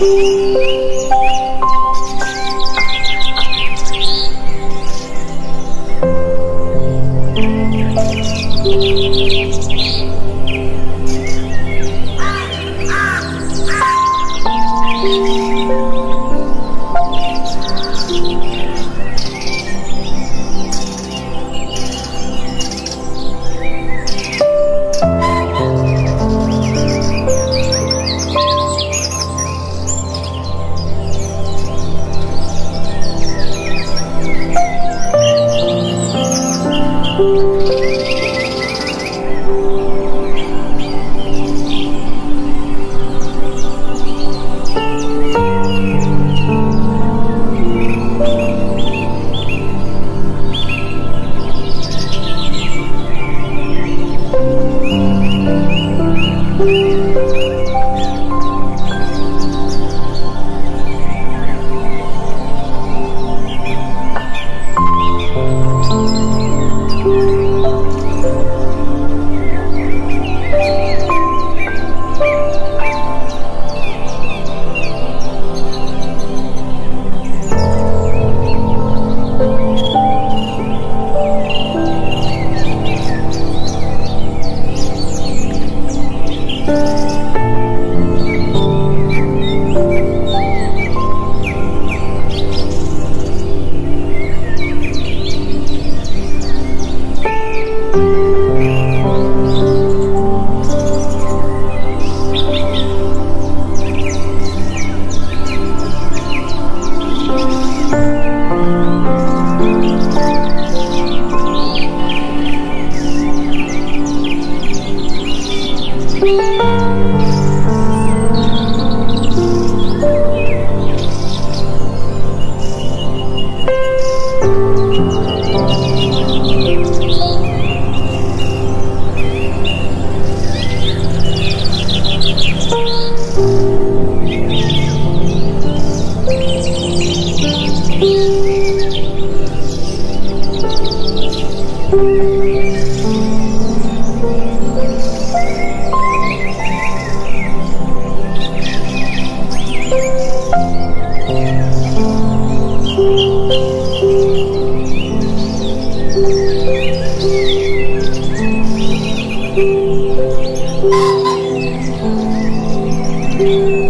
Thank. Música